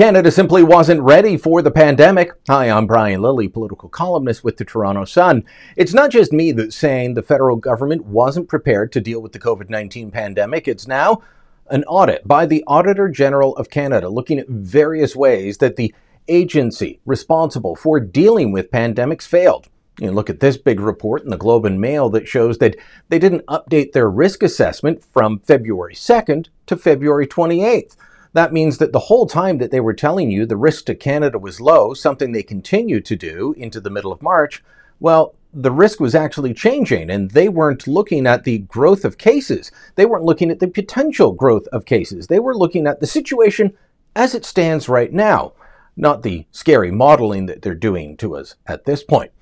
Canada simply wasn't ready for the pandemic. Hi, I'm Brian Lilley, political columnist with the Toronto Sun. It's not just me that's saying the federal government wasn't prepared to deal with the COVID 19 pandemic. It's now an audit by the Auditor General of Canada looking at various ways that the agency responsible for dealing with pandemics failed. You look at this big report in the Globe and Mail that shows that they didn't update their risk assessment from February 2nd to February 28th. That means that the whole time that they were telling you the risk to Canada was low, something they continued to do into the middle of March, well, the risk was actually changing and they weren't looking at the growth of cases. They weren't looking at the potential growth of cases. They were looking at the situation as it stands right now, not the scary modeling that they're doing to us at this point.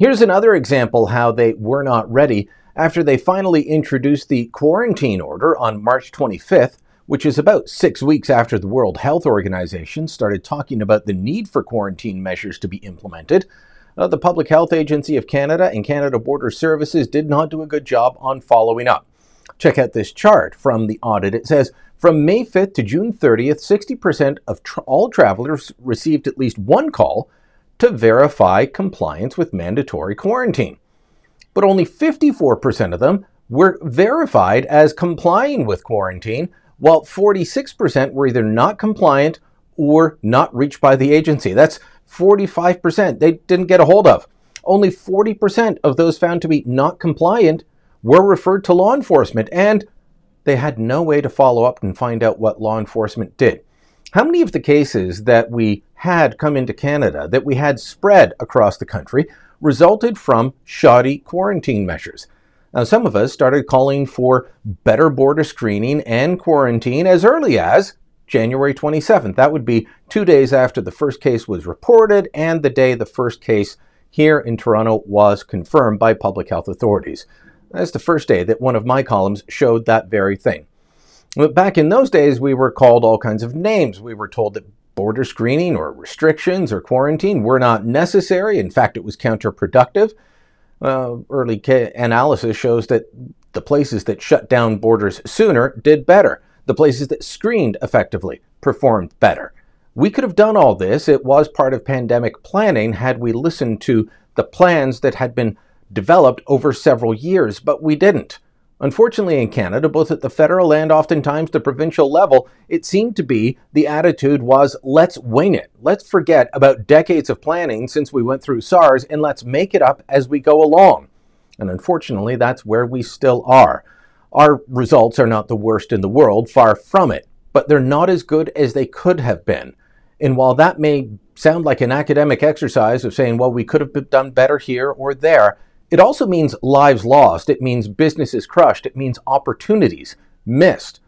Here's another example how they were not ready after they finally introduced the quarantine order on March 25th which is about six weeks after the World Health Organization started talking about the need for quarantine measures to be implemented. Uh, the Public Health Agency of Canada and Canada Border Services did not do a good job on following up. Check out this chart from the audit. It says from May 5th to June 30th, 60% of tra- all travelers received at least one call to verify compliance with mandatory quarantine. But only 54% of them were verified as complying with quarantine, while 46% were either not compliant or not reached by the agency. That's 45% they didn't get a hold of. Only 40% of those found to be not compliant were referred to law enforcement, and they had no way to follow up and find out what law enforcement did. How many of the cases that we had come into Canada, that we had spread across the country, resulted from shoddy quarantine measures? Now, some of us started calling for better border screening and quarantine as early as January 27th. That would be two days after the first case was reported and the day the first case here in Toronto was confirmed by public health authorities. That's the first day that one of my columns showed that very thing. But back in those days, we were called all kinds of names. We were told that border screening or restrictions or quarantine were not necessary. In fact, it was counterproductive uh, early analysis shows that the places that shut down borders sooner did better. The places that screened effectively performed better. We could have done all this. It was part of pandemic planning had we listened to the plans that had been developed over several years, but we didn't. Unfortunately, in Canada, both at the federal and oftentimes the provincial level, it seemed to be the attitude was let's wing it. Let's forget about decades of planning since we went through SARS and let's make it up as we go along. And unfortunately, that's where we still are. Our results are not the worst in the world, far from it, but they're not as good as they could have been. And while that may sound like an academic exercise of saying, well, we could have done better here or there, it also means lives lost. It means businesses crushed. It means opportunities missed.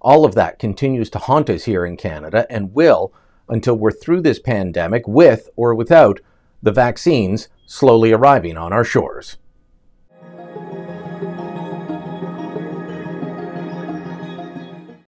All of that continues to haunt us here in Canada and will until we're through this pandemic with or without the vaccines slowly arriving on our shores.